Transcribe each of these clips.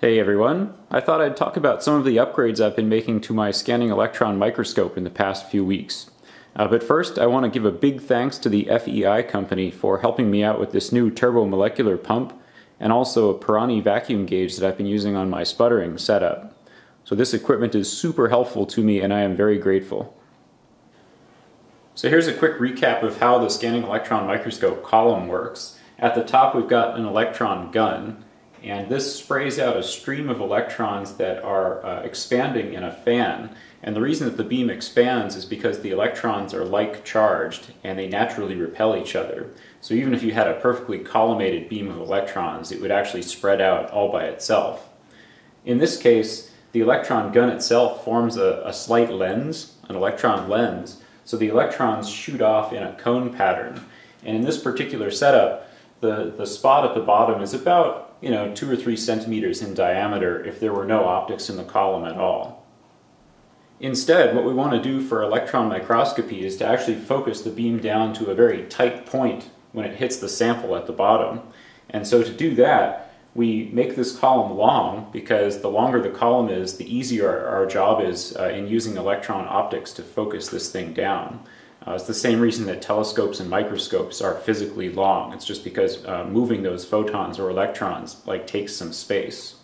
Hey everyone, I thought I'd talk about some of the upgrades I've been making to my scanning electron microscope in the past few weeks. Uh, but first, I want to give a big thanks to the FEI company for helping me out with this new turbomolecular pump and also a Pirani vacuum gauge that I've been using on my sputtering setup. So this equipment is super helpful to me and I am very grateful. So here's a quick recap of how the scanning electron microscope column works. At the top we've got an electron gun and this sprays out a stream of electrons that are uh, expanding in a fan. And the reason that the beam expands is because the electrons are like charged and they naturally repel each other. So even if you had a perfectly collimated beam of electrons, it would actually spread out all by itself. In this case, the electron gun itself forms a, a slight lens, an electron lens, so the electrons shoot off in a cone pattern. And in this particular setup, the, the spot at the bottom is about you know, two or three centimeters in diameter if there were no optics in the column at all. Instead, what we want to do for electron microscopy is to actually focus the beam down to a very tight point when it hits the sample at the bottom. And so to do that, we make this column long because the longer the column is, the easier our job is uh, in using electron optics to focus this thing down. Uh, it's the same reason that telescopes and microscopes are physically long. It's just because uh, moving those photons or electrons like takes some space.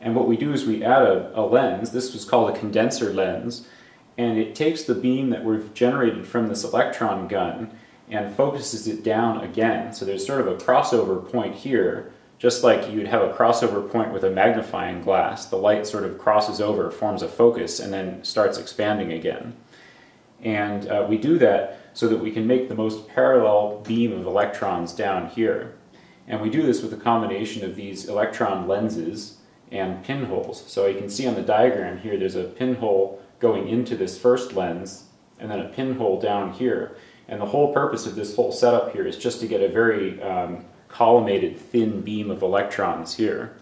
And what we do is we add a, a lens. This was called a condenser lens. And it takes the beam that we've generated from this electron gun and focuses it down again. So there's sort of a crossover point here, just like you'd have a crossover point with a magnifying glass. The light sort of crosses over, forms a focus, and then starts expanding again. And uh, we do that so that we can make the most parallel beam of electrons down here. And we do this with a combination of these electron lenses and pinholes. So you can see on the diagram here, there's a pinhole going into this first lens, and then a pinhole down here. And the whole purpose of this whole setup here is just to get a very um, collimated thin beam of electrons here.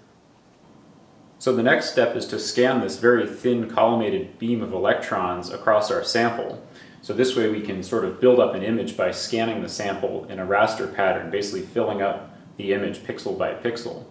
So the next step is to scan this very thin collimated beam of electrons across our sample. So this way we can sort of build up an image by scanning the sample in a raster pattern, basically filling up the image pixel by pixel.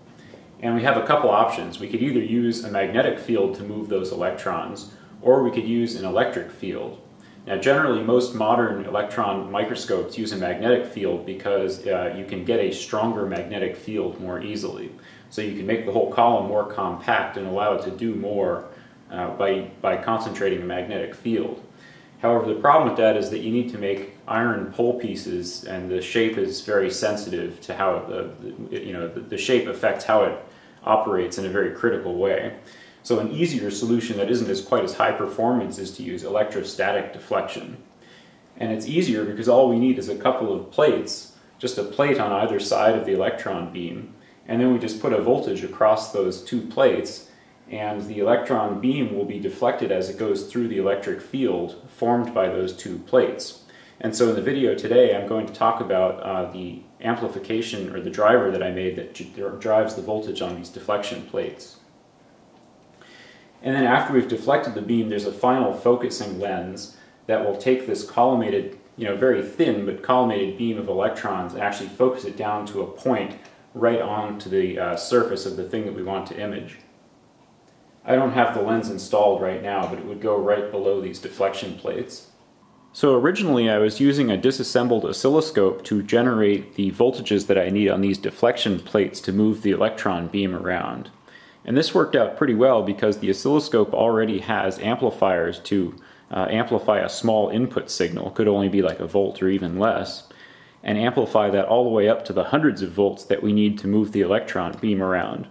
And we have a couple options. We could either use a magnetic field to move those electrons, or we could use an electric field. Now generally most modern electron microscopes use a magnetic field because uh, you can get a stronger magnetic field more easily. So you can make the whole column more compact and allow it to do more uh, by, by concentrating a magnetic field. However, the problem with that is that you need to make iron pole pieces, and the shape is very sensitive to how the, you know the, the shape affects how it operates in a very critical way. So an easier solution that isn't as quite as high performance is to use electrostatic deflection. And it's easier because all we need is a couple of plates, just a plate on either side of the electron beam, and then we just put a voltage across those two plates, and the electron beam will be deflected as it goes through the electric field formed by those two plates. And so in the video today I'm going to talk about uh, the amplification or the driver that I made that drives the voltage on these deflection plates. And then after we've deflected the beam there's a final focusing lens that will take this collimated, you know, very thin but collimated beam of electrons and actually focus it down to a point right onto the uh, surface of the thing that we want to image. I don't have the lens installed right now, but it would go right below these deflection plates. So originally I was using a disassembled oscilloscope to generate the voltages that I need on these deflection plates to move the electron beam around. And this worked out pretty well because the oscilloscope already has amplifiers to uh, amplify a small input signal, could only be like a volt or even less, and amplify that all the way up to the hundreds of volts that we need to move the electron beam around.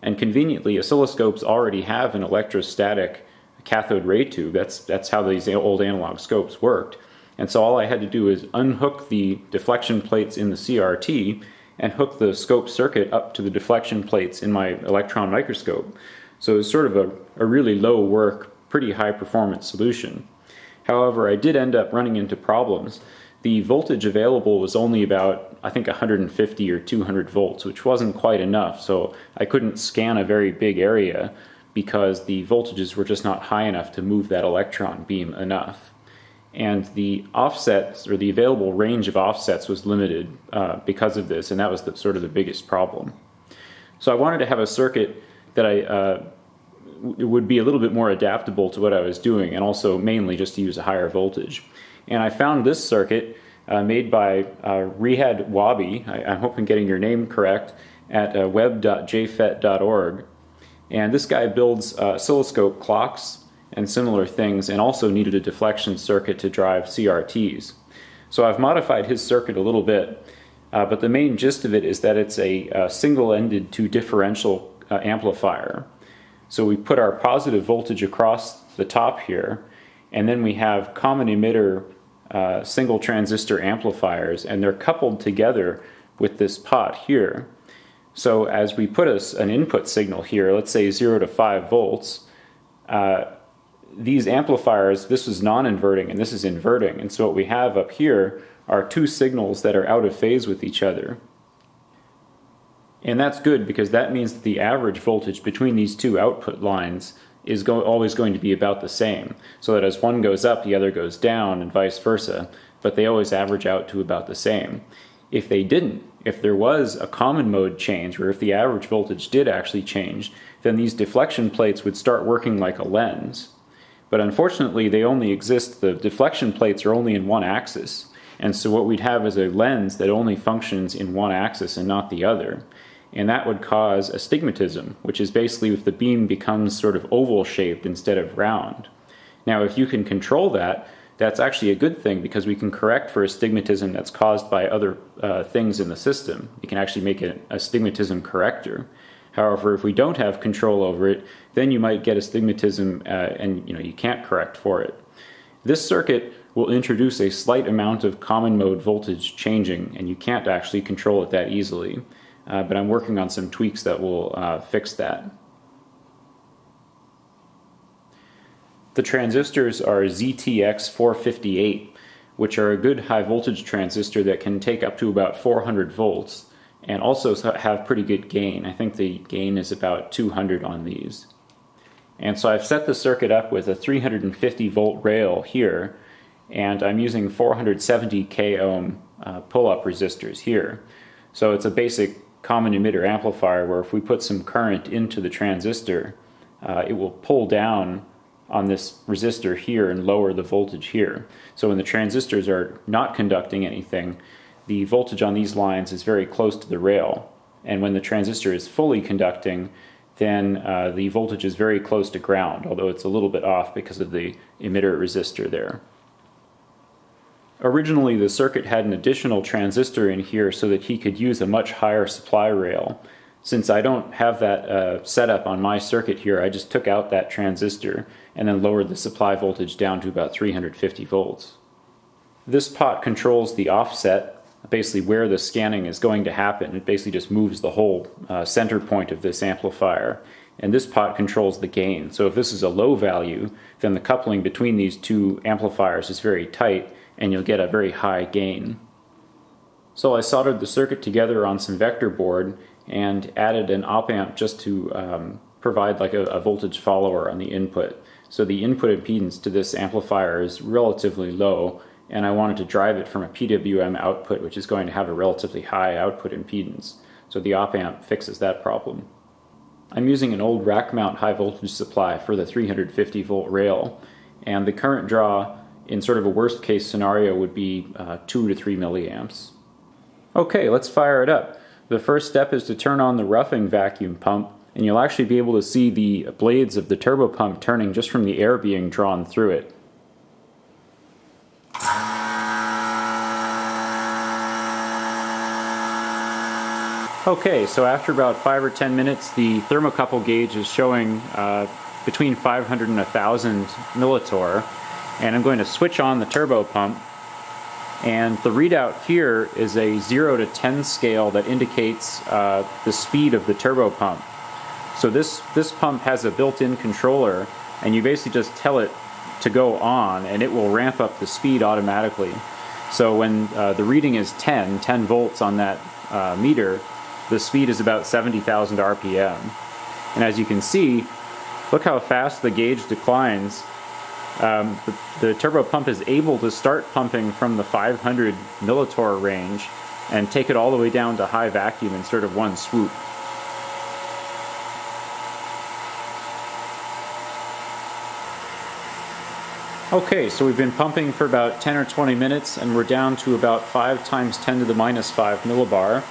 And conveniently, oscilloscopes already have an electrostatic cathode ray tube. That's, that's how these old analog scopes worked. And so all I had to do is unhook the deflection plates in the CRT and hook the scope circuit up to the deflection plates in my electron microscope. So it was sort of a, a really low work, pretty high performance solution. However, I did end up running into problems the voltage available was only about, I think, 150 or 200 volts, which wasn't quite enough. So I couldn't scan a very big area because the voltages were just not high enough to move that electron beam enough. And the offsets, or the available range of offsets, was limited uh, because of this, and that was the, sort of the biggest problem. So I wanted to have a circuit that I uh, would be a little bit more adaptable to what I was doing, and also mainly just to use a higher voltage. And I found this circuit uh, made by uh, Riad Wahby. I, am hoping getting your name correct at uh, web.jfet.org. And this guy builds uh, oscilloscope clocks and similar things, and also needed a deflection circuit to drive CRTs. So I've modified his circuit a little bit, uh, but the main gist of it is that it's a, a single-ended to differential uh, amplifier. So we put our positive voltage across the top here, and then we have common emitter uh, single transistor amplifiers, and they're coupled together with this pot here. So as we put a, an input signal here, let's say 0 to 5 volts, uh, these amplifiers, this is non-inverting and this is inverting. And so what we have up here are two signals that are out of phase with each other. And that's good because that means that the average voltage between these two output lines is go always going to be about the same. So that as one goes up, the other goes down and vice versa, but they always average out to about the same. If they didn't, if there was a common mode change, or if the average voltage did actually change, then these deflection plates would start working like a lens. But unfortunately, they only exist, the deflection plates are only in one axis. And so what we'd have is a lens that only functions in one axis and not the other. And that would cause astigmatism, which is basically if the beam becomes sort of oval shaped instead of round. Now, if you can control that, that's actually a good thing because we can correct for astigmatism that's caused by other uh, things in the system. We can actually make an astigmatism corrector. However, if we don't have control over it, then you might get astigmatism uh, and you know you can't correct for it. This circuit will introduce a slight amount of common mode voltage changing and you can't actually control it that easily. Uh, but I'm working on some tweaks that will uh, fix that. The transistors are ZTX458, which are a good high voltage transistor that can take up to about 400 volts and also have pretty good gain. I think the gain is about 200 on these. And so I've set the circuit up with a 350 volt rail here, and I'm using 470 k ohm uh, pull-up resistors here. So it's a basic common emitter amplifier where if we put some current into the transistor, uh, it will pull down on this resistor here and lower the voltage here. So when the transistors are not conducting anything, the voltage on these lines is very close to the rail. And when the transistor is fully conducting, then uh, the voltage is very close to ground, although it's a little bit off because of the emitter resistor there. Originally, the circuit had an additional transistor in here so that he could use a much higher supply rail. Since I don't have that uh, set up on my circuit here, I just took out that transistor and then lowered the supply voltage down to about 350 volts. This pot controls the offset basically where the scanning is going to happen. It basically just moves the whole uh, center point of this amplifier. And this pot controls the gain. So if this is a low value, then the coupling between these two amplifiers is very tight and you'll get a very high gain. So I soldered the circuit together on some vector board and added an op amp just to um, provide like a, a voltage follower on the input. So the input impedance to this amplifier is relatively low and I wanted to drive it from a PWM output, which is going to have a relatively high output impedance. So the op amp fixes that problem. I'm using an old rack mount high voltage supply for the 350 volt rail, and the current draw in sort of a worst case scenario would be uh, 2 to 3 milliamps. Okay, let's fire it up. The first step is to turn on the roughing vacuum pump, and you'll actually be able to see the blades of the turbo pump turning just from the air being drawn through it. Okay, so after about five or ten minutes, the thermocouple gauge is showing uh, between 500 and 1,000 millitorr, and I'm going to switch on the turbo pump. And the readout here is a 0 to 10 scale that indicates uh, the speed of the turbo pump. So this, this pump has a built-in controller, and you basically just tell it to go on, and it will ramp up the speed automatically. So when uh, the reading is 10, 10 volts on that uh, meter, the speed is about 70,000 RPM. And as you can see, look how fast the gauge declines. Um, the, the, turbo pump is able to start pumping from the 500 millitorr range and take it all the way down to high vacuum in sort of one swoop. Okay, so we've been pumping for about 10 or 20 minutes and we're down to about 5 times 10 to the minus 5 millibar.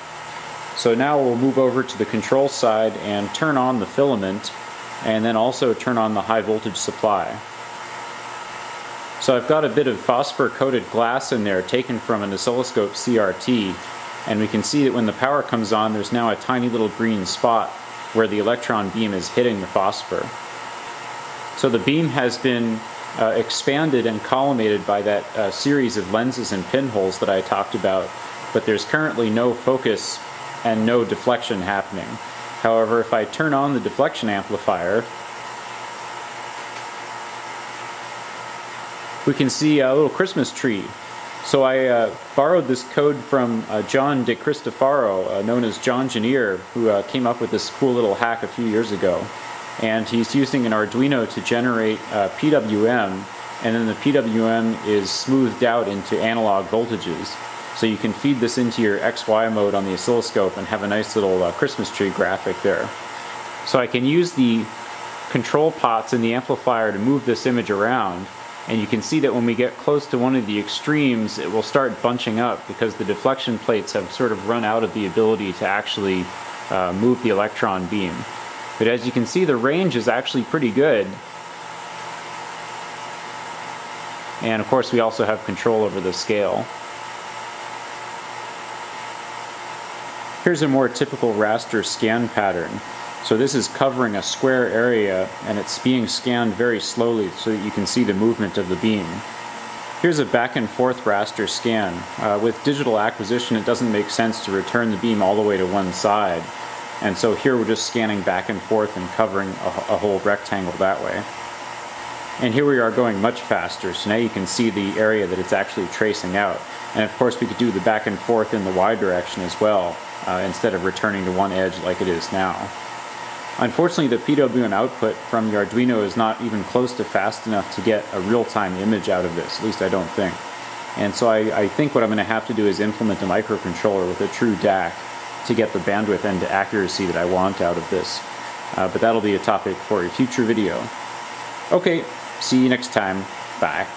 So now we'll move over to the control side and turn on the filament and then also turn on the high voltage supply. So I've got a bit of phosphor coated glass in there taken from an oscilloscope CRT and we can see that when the power comes on there's now a tiny little green spot where the electron beam is hitting the phosphor. So the beam has been uh, expanded and collimated by that uh, series of lenses and pinholes that I talked about, but there's currently no focus and no deflection happening. However, if I turn on the deflection amplifier, we can see a little Christmas tree. So I uh, borrowed this code from uh, John De Cristofaro, uh, known as Johngineer, who uh, came up with this cool little hack a few years ago. And he's using an Arduino to generate uh, PWM, and then the PWM is smoothed out into analog voltages. So you can feed this into your XY mode on the oscilloscope and have a nice little uh, Christmas tree graphic there. So I can use the control pots in the amplifier to move this image around and you can see that when we get close to one of the extremes it will start bunching up because the deflection plates have sort of run out of the ability to actually uh, move the electron beam. But as you can see the range is actually pretty good and of course we also have control over the scale. Here's a more typical raster scan pattern. So this is covering a square area and it's being scanned very slowly so that you can see the movement of the beam. Here's a back and forth raster scan. Uh, with digital acquisition it doesn't make sense to return the beam all the way to one side. And so here we're just scanning back and forth and covering a, a whole rectangle that way. And here we are going much faster, so now you can see the area that it's actually tracing out. And of course we could do the back and forth in the y direction as well, uh, instead of returning to one edge like it is now. Unfortunately, the PWM output from your Arduino is not even close to fast enough to get a real-time image out of this, at least I don't think. And so I, I think what I'm going to have to do is implement a microcontroller with a true DAC to get the bandwidth and the accuracy that I want out of this. Uh, but that'll be a topic for a future video. Okay, see you next time. Bye.